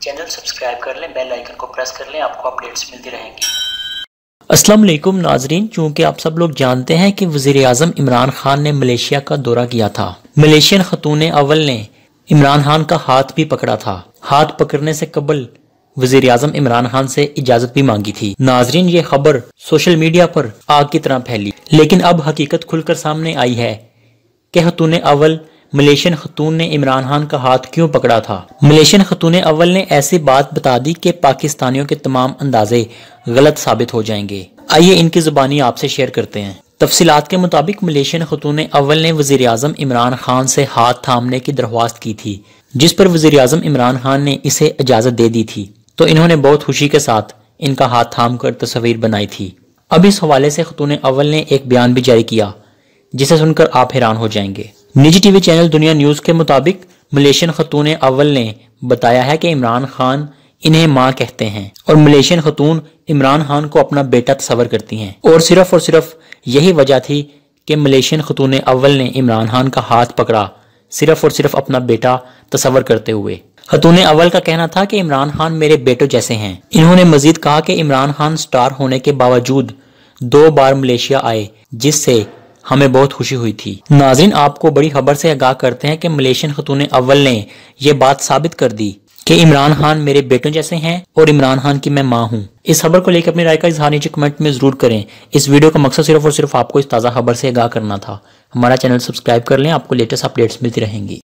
Channel subscribe کر لیں bell icon کو پریس کر لیں آپ کو اپڈیٹس ملتی رہیں گی السلام علیکم ناظرین چونکہ آپ سب لوگ جانتے ہیں کہ وزیر اعظم عمران خان نے ملیشیا کا دورہ کیا تھا ملیشین خاتون اول نے عمران خان کا ہاتھ بھی پکڑا تھا ہاتھ پکڑنے سے قبل وزیر اعظم عمران خان سے اجازت بھی مانگی تھی ناظرین یہ خبر سوشل میڈیا پر آگ کی طرح پھیلی لیکن اب حقیقت کھل کر سامنے آئی ہے کہ خاتون اول ملیشین خاتون نے عمران خان کا ہاتھ کیوں پکڑا تھا؟ ملیشین خاتون اول نے ایسی بات بتا دی کہ پاکستانیوں کے تمام اندازے غلط ثابت ہو جائیں گے۔ آئیے ان کی زبانی آپ سے شیئر کرتے ہیں۔ تفصیلات کے مطابق ملیشین خاتون اول نے وزیر اعظم عمران خان سے ہاتھ تھامنے کی درخواست کی تھی، جس پر وزیر اعظم عمران خان نے اسے اجازت دے دی تھی۔ تو انہوں نے بہت خوشی کے ساتھ ان کا ہاتھ تھام کر تصویر بنائی تھی۔ اب اس حوالے سے خاتون اول نے ایک بیان بھی جاری کیا، جسے سن کر آپ حیران ہو جائیں گے۔ نجی T V channel Dunya news کے مطابق ملیشین خاتون اول نے بتایا ہے کہ عمران خان انہیں ماں کہتے ہیں اور ملیشین خاتون عمران خان کو اپنا بیٹا تصور کرتی ہیں۔ اور صرف اور صرف یہی وجہ تھی کہ ملیشین خاتون اول نے عمران خان کا ہاتھ پکڑا، صرف اور صرف اپنا بیٹا تصور کرتے ہوئے۔ خاتون اول کا کہنا تھا کہ عمران خان میرے بیٹوں جیسے ہیں۔ انہوں نے مزید کہا کہ عمران خان سٹار ہونے کے باوجود دو بار ملیشیا آئے، جس سے ہمیں بہت خوشی ہوئی تھی۔ ناظرین، آپ کو بڑی خبر سے آگاہ کرتے ہیں کہ ملیشین خاتون اول نے یہ بات ثابت کر دی کہ عمران خان میرے بیٹوں جیسے ہیں اور عمران خان کی میں ماں ہوں۔ اس خبر کو لے کے اپنی رائے کا اظہار نیچے کمنٹ میں ضرور کریں۔ اس ویڈیو کا مقصد صرف اور صرف آپ کو اس تازہ خبر سے آگاہ کرنا تھا۔ ہمارا چینل سبسکرائب کر لیں، آپ کو لیٹسٹ اپڈیٹس ملتی رہیں گی۔